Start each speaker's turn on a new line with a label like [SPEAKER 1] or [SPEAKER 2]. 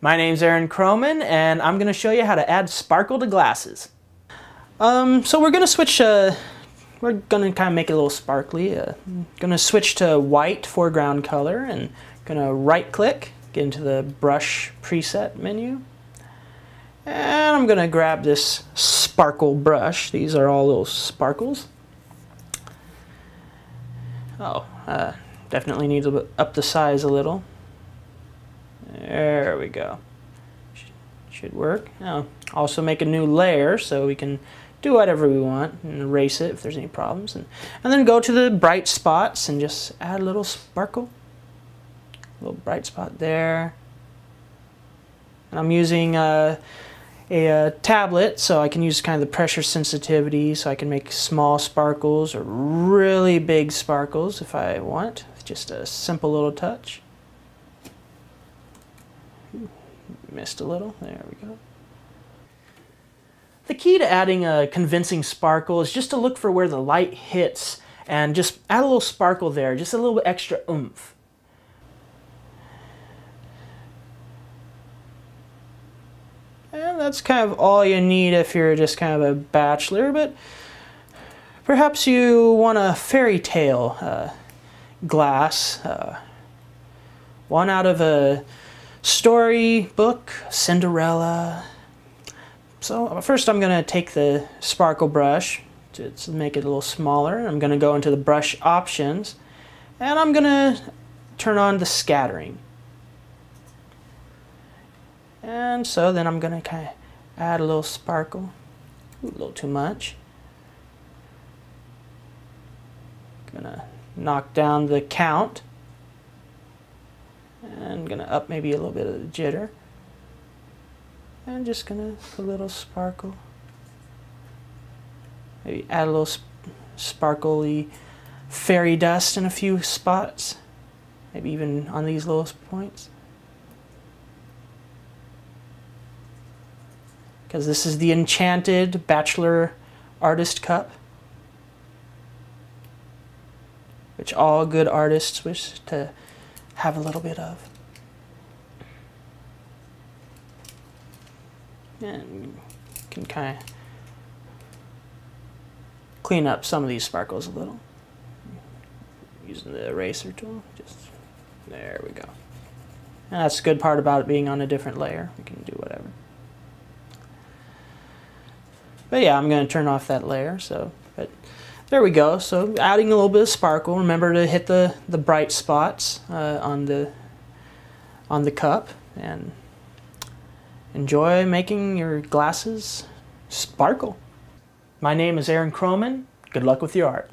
[SPEAKER 1] My name's Aaron Kromann and I'm going to show you how to add sparkle to glasses. Um, so we're going to switch, uh, we're going to kind of make it a little sparkly. Uh, going to switch to white foreground color and going to right click, get into the brush preset menu. And I'm going to grab this sparkle brush. These are all little sparkles. Oh, uh, definitely need to up the size a little. There we go. Should work. Now, also make a new layer so we can do whatever we want and erase it if there's any problems. And, and then go to the bright spots and just add a little sparkle. A little bright spot there. And I'm using uh, a, a, tablet so I can use kind of the pressure sensitivity so I can make small sparkles or really big sparkles if I want. Just a simple little touch. Missed a little. There we go. The key to adding a convincing sparkle is just to look for where the light hits and just add a little sparkle there, just a little bit extra oomph. And that's kind of all you need if you're just kind of a bachelor, but perhaps you want a fairy tale uh, glass, uh, one out of a storybook, Cinderella. So first I'm going to take the sparkle brush to, make it a little smaller. I'm going to go into the brush options and I'm going to turn on the scattering. And so then I'm going to kind of add a little sparkle, a little too much. Gonna knock down the count and gonna up maybe a little bit of the jitter. And just gonna a little sparkle. Maybe add a little sp sparkly fairy dust in a few spots. Maybe even on these little points. Because this is the enchanted bachelor artist cup. Which all good artists wish to have a little bit of. And can kind of clean up some of these sparkles a little. Using the eraser tool, just there we go. And that's the good part about it being on a different layer. We can do whatever. But yeah, I'm going to turn off that layer. So, but there we go. So adding a little bit of sparkle. Remember to hit the, the bright spots uh, on the on the cup and enjoy making your glasses sparkle. My name is Aaron Kromann. Good luck with your art.